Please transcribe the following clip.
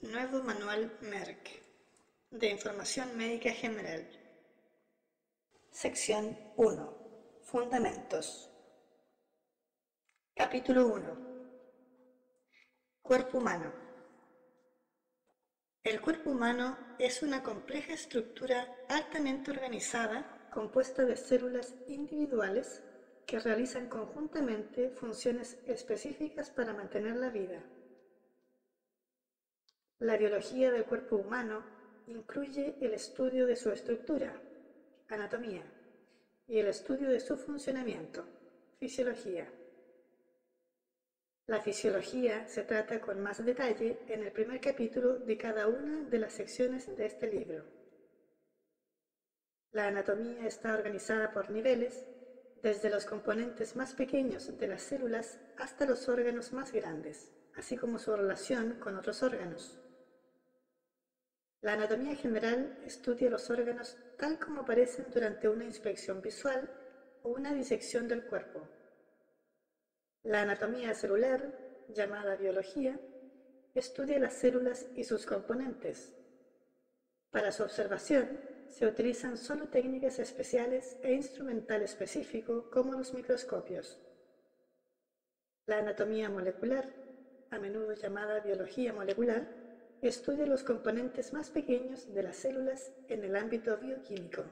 Nuevo Manual Merck de Información Médica General. Sección 1. Fundamentos. Capítulo 1. Cuerpo humano. El cuerpo humano es una compleja estructura altamente organizada compuesta de células individuales que realizan conjuntamente funciones específicas para mantener la vida. La biología del cuerpo humano incluye el estudio de su estructura, anatomía, y el estudio de su funcionamiento, fisiología. La fisiología se trata con más detalle en el primer capítulo de cada una de las secciones de este libro. La anatomía está organizada por niveles desde los componentes más pequeños de las células hasta los órganos más grandes, así como su relación con otros órganos. La anatomía general estudia los órganos tal como aparecen durante una inspección visual o una disección del cuerpo. La anatomía celular, llamada biología, estudia las células y sus componentes. Para su observación, se utilizan solo técnicas especiales e instrumental específico como los microscopios. La anatomía molecular, a menudo llamada biología molecular, estudia los componentes más pequeños de las células en el ámbito bioquímico.